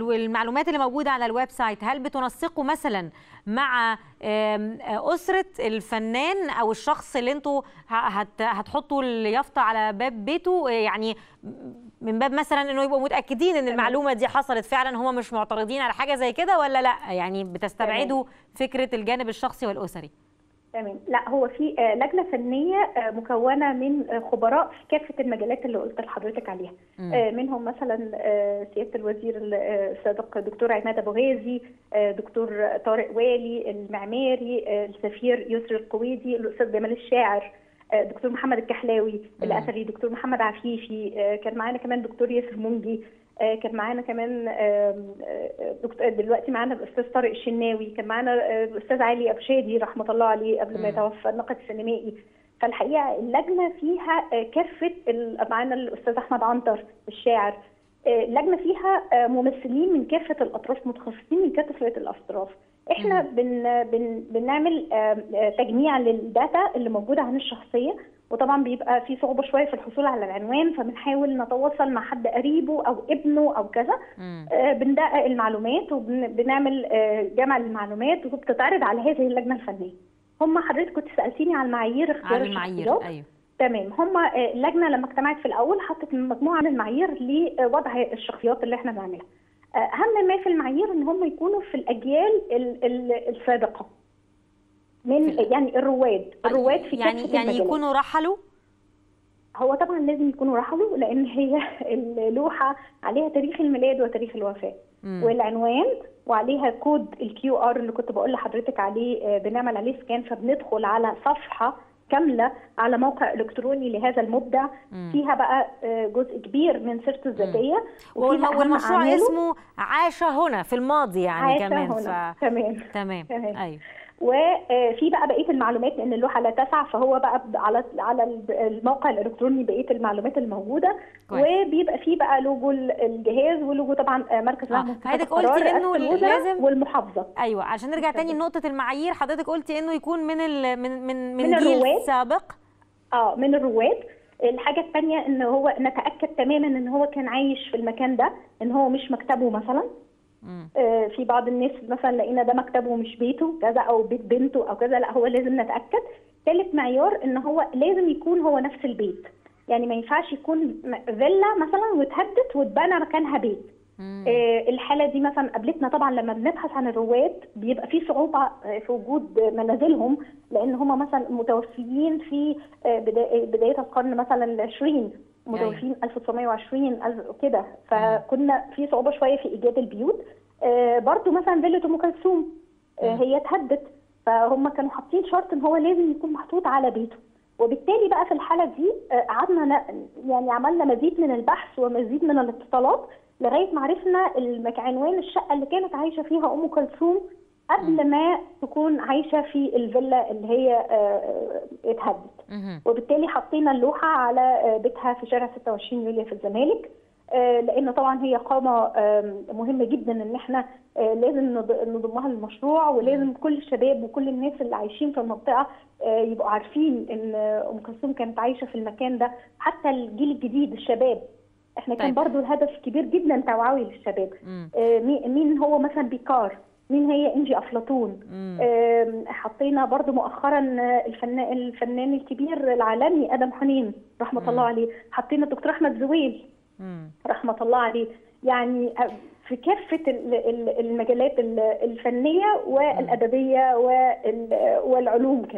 والمعلومات اللي موجودة على ال website هل بتنسقوا مثلا مع أسرة الفنان أو الشخص اللي أنتوا هتحطوا اليافطة على باب بيته؟ يعني من باب مثلا إنه يبقوا متأكدين إن المعلومة دي حصلت فعلا هم مش معترضين على حاجة زي كده ولا لأ؟ يعني بتستبعدوا فكرة الجانب الشخصي والأسري. تمام. لا هو في لجنة فنية مكونة من خبراء في كافة المجالات اللي قلت لحضرتك عليها. م. منهم مثلا سيادة الوزير السابق دكتور عماد أبو غازي دكتور طارق والي المعماري السفير يسري القويدي الأستاذ جمال الشاعر دكتور محمد الكحلاوي الأثري دكتور محمد عفيفي كان معانا كمان دكتور ياسر منجي كان معانا كمان دلوقتي معانا الأستاذ طارق الشناوي كان معانا الأستاذ علي ابو شادي رحمة الله عليه قبل ما يتوفى الناقد السينمائي. فالحقيقة اللجنة فيها كافة معانا الأستاذ أحمد عنتر الشاعر لجنه فيها ممثلين من كافة الأطراف متخصصين من كافة الأطراف. إحنا بن بن بنعمل تجميع للداتا اللي موجودة عن الشخصية وطبعا بيبقى في صعوبة شوية في الحصول على العنوان فبنحاول نتواصل مع حد قريبه أو ابنه أو كذا. آه بندقق المعلومات وبنعمل آه جمع المعلومات وبتتعرض على هذه اللجنة الفنية. هم حضرتك كنت سألتيني على المعايير اختيار المعايير أيوه. تمام. هم اللجنة لما اجتمعت في الأول حطت مجموعة من المعايير لوضع الشخصيات اللي إحنا بنعملها. أهم ما في المعايير إن هم يكونوا في الأجيال السابقة. من يعني الرواد. الرواد في يعني يعني. يكونوا رحلوا؟ هو طبعا لازم يكونوا رحلوا لأن هي اللوحة عليها تاريخ الميلاد وتاريخ الوفاة. م. والعنوان وعليها كود ال QR اللي كنت بقول لحضرتك عليه بنعمل عليه scan فبندخل على صفحة كاملة على موقع إلكتروني لهذا المبدع مم. فيها بقى جزء كبير من سيرته الذاتيه والمشروع اسمه عاش هنا في الماضي يعني عاش كمان هنا. ف... تمام. تمام. تمام. أيوه. وفي بقى بقية المعلومات لأن اللوحة لا تسع فهو بقى على على الموقع الإلكتروني بقية المعلومات الموجودة كويس. وبيبقى فيه بقى لوجو الجهاز ولوجو طبعا مركز آه. حضرتك قلتي إنه لازم والمحافظة أيوه عشان نرجع تاني لنقطة المعايير حضرتك قلتي إنه يكون من ال... من من من, من جيل الرواد. سابق آه من الرواد الحاجة الثانية إن هو نتأكد تماما إن هو كان عايش في المكان ده إن هو مش مكتبه مثلا في بعض الناس مثلا لقينا ده مكتبه مش بيته كذا أو بيت بنته أو كذا لأ هو لازم نتأكد. ثالث معيار إن هو لازم يكون هو نفس البيت. يعني ما ينفعش يكون فيلا مثلا واتهدت واتبنى مكانها بيت. آه الحالة دي مثلا قابلتنا طبعا لما بنبحث عن الرواد بيبقى في صعوبة في وجود منازلهم لأن هم مثلا متوفيين في آه بداية القرن مثلا العشرين. متوفين 1920 كده. فكنا في صعوبة شوية في إيجاد البيوت. آه برضو مثلا فيلا أم كلثوم. آه هي اتهدت. فهم كانوا حاطين شرط إن هو لازم يكون محطوط على بيته. وبالتالي بقى في الحالة دي قعدنا آه يعني عملنا مزيد من البحث ومزيد من الاتصالات لغاية ما عرفنا عنوان الشقة اللي كانت عايشة فيها أم كلثوم. قبل ما تكون عايشة في الفيلا اللي هي اتهدت. وبالتالي حطينا اللوحة على بيتها في شارع 26 يوليو في الزمالك. لأن طبعا هي قامة مهمة جدا إن إحنا لازم نضمها للمشروع ولازم كل الشباب وكل الناس اللي عايشين في المنطقة يبقوا عارفين إن أم كلثوم كانت عايشة في المكان ده. حتى الجيل الجديد الشباب. إحنا طيب. كان برضو الهدف كبير جدا توعوي للشباب. مين هو مثلا بيكار؟ مين هي؟ إنجي أفلاطون. حطينا برضو مؤخرا الفنان الفنان الكبير العالمي آدم حنين رحمة مم. الله عليه. حطينا الدكتور أحمد زويل مم. رحمة الله عليه. يعني في كافة المجالات الفنية والأدبية والعلوم كمان.